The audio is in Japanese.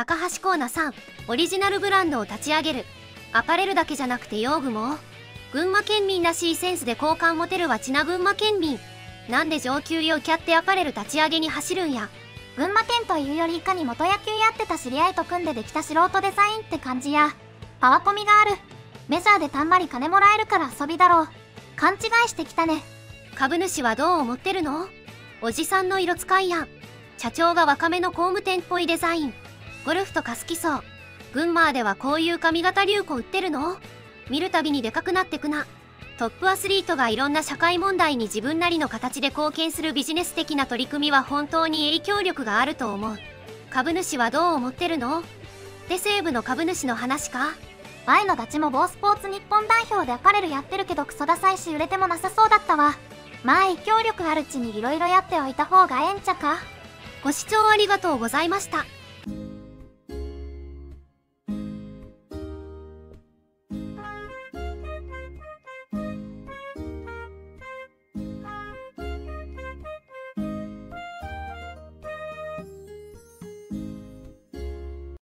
高橋光奈さんオリジナルブランドを立ち上げる。アパレルだけじゃなくて用具も。群馬県民らしいセンスで好感持てるわちな群馬県民。なんで上級用キャッテアパレル立ち上げに走るんや。群馬県というよりいかに元野球やってた知り合いと組んでできた素人デザインって感じや。パワコミがある。メジャーでたんまり金もらえるから遊びだろう。勘違いしてきたね。株主はどう思ってるの？おじさんの色使いやん。社長が若めの工務店っぽいデザインゴルフとか好きそう。群馬ではこういう髪型流行売ってるの？見るたびにでかくなってくな。トップアスリートがいろんな社会問題に自分なりの形で貢献するビジネス的な取り組みは本当に影響力があると思う。株主はどう思ってるの？で西武の株主の話か？前のダチも某スポーツ日本代表でアパレルやってるけどクソダサいし売れてもなさそうだったわ。まあ影響力あるうちに色々やっておいた方がええんちゃか？ご視聴ありがとうございました。